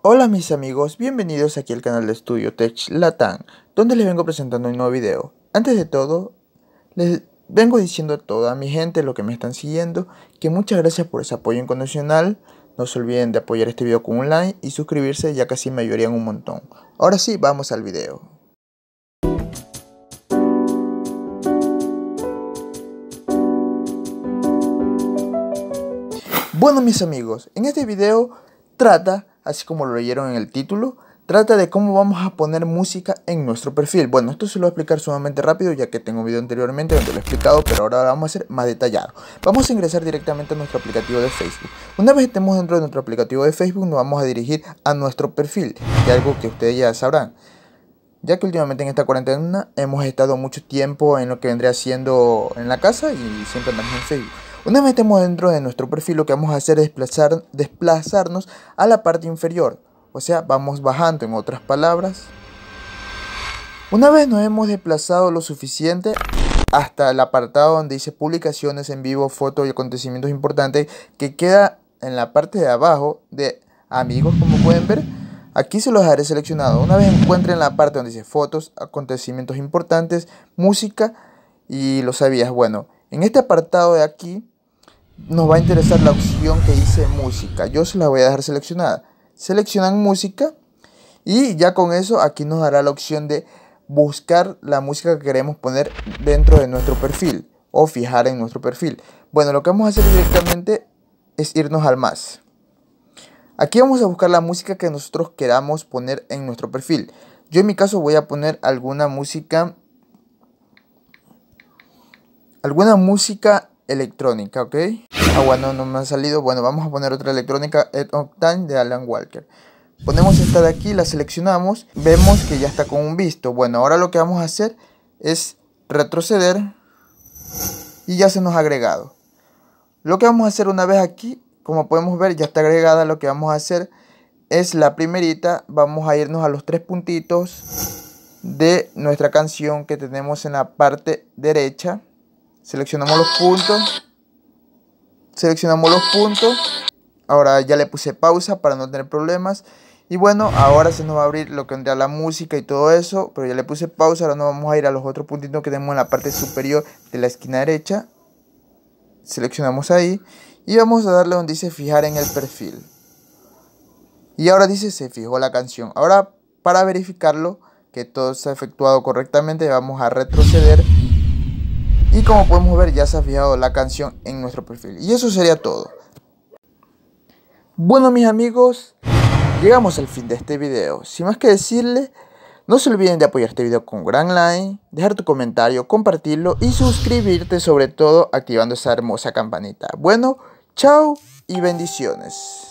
Hola mis amigos, bienvenidos aquí al canal de Estudio Tech Latam, donde les vengo presentando un nuevo video. Antes de todo, les vengo diciendo a toda mi gente, lo que me están siguiendo, que muchas gracias por ese apoyo incondicional. No se olviden de apoyar este video con un like y suscribirse, ya que me ayudarían un montón. Ahora sí, vamos al video. Bueno mis amigos, en este video trata así como lo leyeron en el título, trata de cómo vamos a poner música en nuestro perfil. Bueno, esto se lo voy a explicar sumamente rápido ya que tengo un video anteriormente donde lo he explicado, pero ahora vamos a hacer más detallado. Vamos a ingresar directamente a nuestro aplicativo de Facebook. Una vez estemos dentro de nuestro aplicativo de Facebook, nos vamos a dirigir a nuestro perfil, que es algo que ustedes ya sabrán. Ya que últimamente en esta cuarentena hemos estado mucho tiempo en lo que vendría siendo en la casa y siempre andamos en Facebook. Una vez estemos dentro de nuestro perfil, lo que vamos a hacer es desplazar, desplazarnos a la parte inferior. O sea, vamos bajando en otras palabras. Una vez nos hemos desplazado lo suficiente hasta el apartado donde dice publicaciones en vivo, fotos y acontecimientos importantes, que queda en la parte de abajo de amigos, como pueden ver. Aquí se los dejaré seleccionado. Una vez encuentren la parte donde dice fotos, acontecimientos importantes, música y lo sabías. Bueno, en este apartado de aquí nos va a interesar la opción que dice música. Yo se la voy a dejar seleccionada. Seleccionan música y ya con eso aquí nos dará la opción de buscar la música que queremos poner dentro de nuestro perfil o fijar en nuestro perfil. Bueno, lo que vamos a hacer directamente es irnos al más. Aquí vamos a buscar la música que nosotros queramos poner en nuestro perfil. Yo en mi caso voy a poner alguna música alguna música electrónica, ¿ok? Ah, bueno, no me ha salido. Bueno, vamos a poner otra electrónica, Ed Octane de Alan Walker. Ponemos esta de aquí, la seleccionamos, vemos que ya está con un visto. Bueno, ahora lo que vamos a hacer es retroceder y ya se nos ha agregado. Lo que vamos a hacer una vez aquí, como podemos ver, ya está agregada. Lo que vamos a hacer es la primerita, vamos a irnos a los tres puntitos de nuestra canción que tenemos en la parte derecha Seleccionamos los puntos. Seleccionamos los puntos. Ahora ya le puse pausa para no tener problemas. Y bueno, ahora se nos va a abrir lo que vendría la música y todo eso. Pero ya le puse pausa. Ahora nos vamos a ir a los otros puntitos que tenemos en la parte superior de la esquina derecha. Seleccionamos ahí. Y vamos a darle donde dice fijar en el perfil. Y ahora dice se fijó la canción. Ahora para verificarlo que todo se ha efectuado correctamente vamos a retroceder y como podemos ver ya se ha fijado la canción en nuestro perfil. Y eso sería todo. Bueno mis amigos, llegamos al fin de este video. Sin más que decirle, no se olviden de apoyar este video con un gran like, dejar tu comentario, compartirlo y suscribirte sobre todo activando esa hermosa campanita. Bueno, chao y bendiciones.